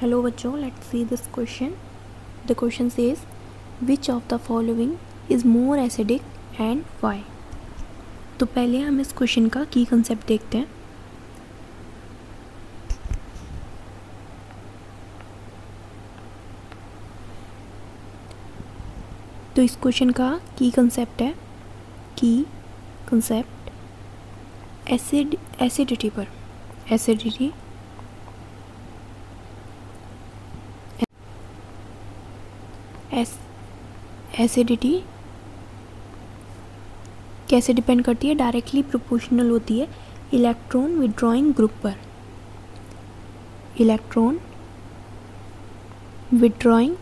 Hello बच्चों let see this question the question says which of the following is more acidic and why तो पहले हम इस question का की कंसेप्ट देखते हैं. तो इस क्वेश्चन का की कंसेप्ट है. की कंसेप्ट एसिड एसिडिटी पर. एसिडिटी एसिडिटी कैसे डिपेंड करती है? डायरेक्टली प्रोपोर्शनल होती है इलेक्ट्रॉन विड्रॉइंग ग्रुप पर। Electron withdrawing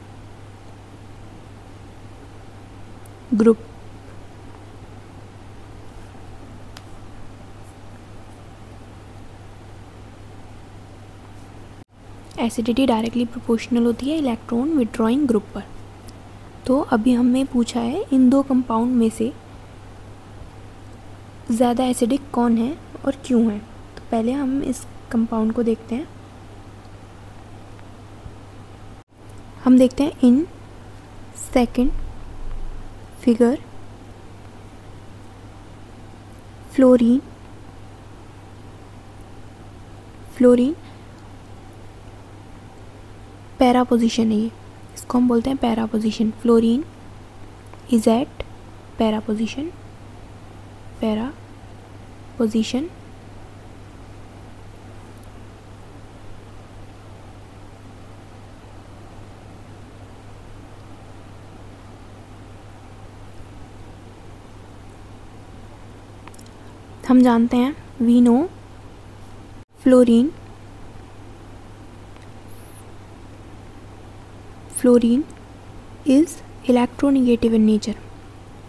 group acidity directly proportional होती है इलेक्ट्रॉन विड्रॉइंग ग्रुप पर। तो अभी हमने पूछा है, इन दो कंपाउंड में से ज़्यादा एसिडिक कौन है और क्यों है? तो पहले हम इस कंपाउंड को देखते हैं। हम देखते हैं इन second figure fluorine fluorine para position है ये। इसको हम बोलते हैं para position fluorine is at para position para position हम जानते हैं we know fluorine fluorine is electronegative in nature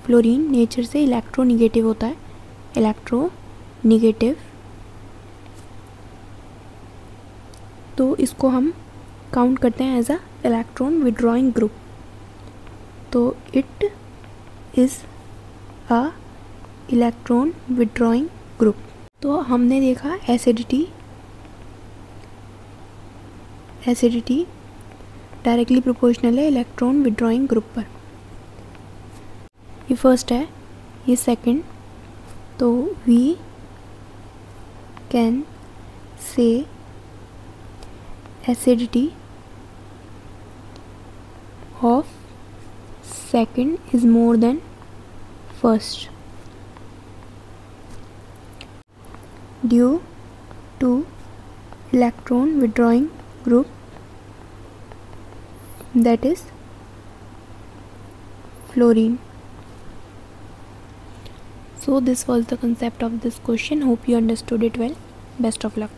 fluorine nature से इलेक्ट्रोनिगेटिव होता है। इलेक्ट्रोनिगेटिव तो इसको हम काउंट करते हैं as a electron withdrawing group तो it is a electron withdrawing group तो हमने देखा एसिडिटी एसिडिटी डायरेक्टली प्रोपोर्शनल है इलेक्ट्रॉन विड्रॉइंग ग्रुप पर। ये फ़र्स्ट है, ये सेकंड तो we can say acidity of second is more than first due to electron withdrawing group that is fluorine. So this was the concept of this question. Hope you understood it well. Best of luck